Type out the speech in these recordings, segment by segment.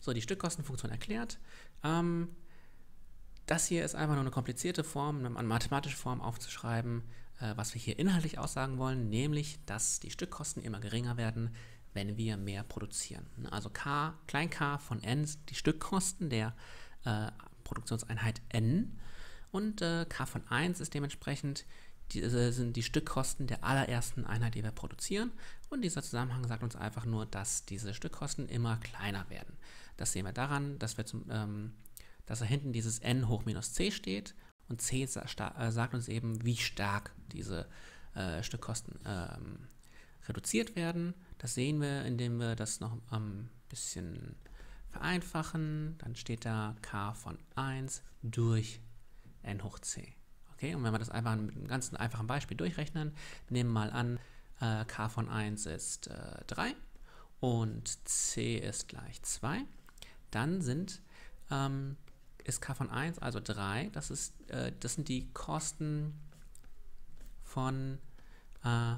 So, die Stückkostenfunktion erklärt. Ähm, das hier ist einfach nur eine komplizierte Form, eine mathematische Form aufzuschreiben, äh, was wir hier inhaltlich aussagen wollen, nämlich, dass die Stückkosten immer geringer werden, wenn wir mehr produzieren. Also k, klein k von n sind die Stückkosten der äh, Produktionseinheit n und äh, k von 1 ist dementsprechend die, sind die Stückkosten der allerersten Einheit, die wir produzieren. Und dieser Zusammenhang sagt uns einfach nur, dass diese Stückkosten immer kleiner werden. Das sehen wir daran, dass, wir zum, ähm, dass da hinten dieses n hoch minus c steht und c äh, sagt uns eben, wie stark diese äh, Stückkosten ähm, reduziert werden. Das sehen wir, indem wir das noch ein ähm, bisschen vereinfachen. Dann steht da k von 1 durch n hoch c. Okay, und wenn wir das einfach mit einem ganz einfachen Beispiel durchrechnen, nehmen wir mal an, äh, k von 1 ist äh, 3 und c ist gleich 2, dann sind, ähm, ist k von 1 also 3, das, ist, äh, das sind die Kosten von äh,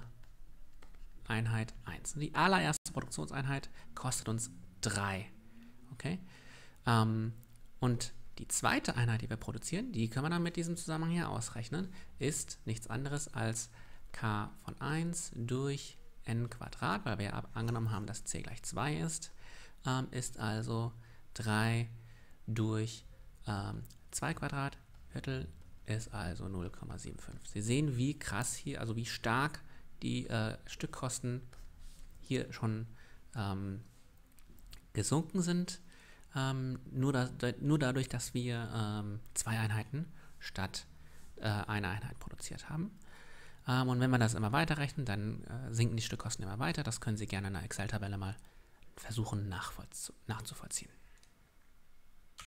Einheit 1. Die allererste Produktionseinheit kostet uns 3. Okay? Ähm, und die zweite Einheit, die wir produzieren, die können wir dann mit diesem Zusammenhang hier ausrechnen, ist nichts anderes als k von 1 durch n Quadrat, weil wir ja angenommen haben, dass c gleich 2 ist, ähm, ist also 3 durch ähm, 2 Quadrat, Viertel ist also 0,75. Sie sehen, wie krass hier, also wie stark die äh, Stückkosten hier schon ähm, gesunken sind. Ähm, nur, da, nur, dadurch, dass wir ähm, zwei Einheiten statt äh, einer Einheit produziert haben. Ähm, und wenn wir das immer weiterrechnen, dann äh, sinken die Stückkosten immer weiter. Das können Sie gerne in einer Excel-Tabelle mal versuchen nachzuvollziehen.